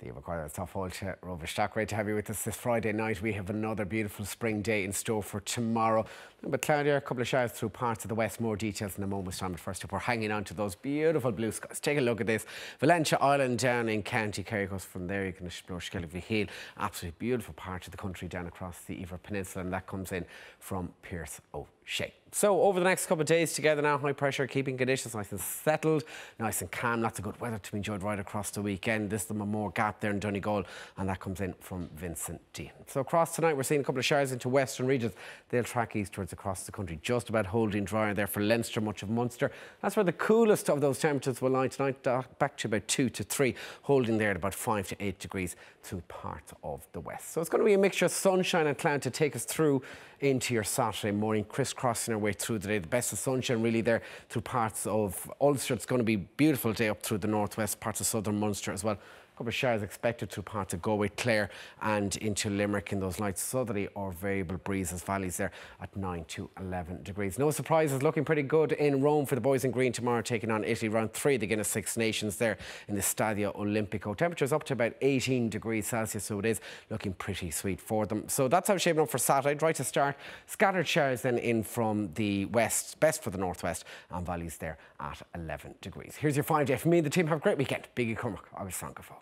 The Avogadro Top Holcha, Rover Stock. Great to have you with us this Friday night. We have another beautiful spring day in store for tomorrow. But Claudia, a couple of showers through parts of the west. More details in a moment's time. But first up, we're hanging on to those beautiful blue skies. Take a look at this. Valencia Island down in County Kerry. From there, you can explore Skellig Hill. Absolutely beautiful part of the country down across the Iveragh Peninsula. And that comes in from Pearse O'Shea. So over the next couple of days together now, high pressure keeping conditions nice and settled, nice and calm. Lots of good weather to be enjoyed right across the weekend. This is the Mamore Gap there in Donegal, and that comes in from Vincent Dean. So across tonight, we're seeing a couple of showers into western regions. They'll track eastwards across the country, just about holding dry there for Leinster, much of Munster. That's where the coolest of those temperatures will lie tonight, back to about two to three, holding there at about five to eight degrees through parts of the west. So it's going to be a mixture of sunshine and cloud to take us through into your Saturday morning, crisscrossing our way through today. The best of sunshine really there through parts of Ulster. It's going to be a beautiful day up through the northwest, parts of southern Munster as well A couple of showers expected through parts of Galway, Clare and into Limerick in those light southerly or variable breezes valleys there at 9 to 11 degrees. No surprises, looking pretty good in Rome for the boys in green tomorrow, taking on Italy round three, the Guinness Six Nations there in the Stadio Olimpico. Temperatures up to about 18 degrees Celsius, so it is looking pretty sweet for them. So that's how it's shaping up for Saturday. Right to start, scattered showers then in from the west, best for the northwest, and valleys there at 11 degrees. Here's your five day from me and the team. Have a great weekend. Biggie Cormac, I was Sankafo.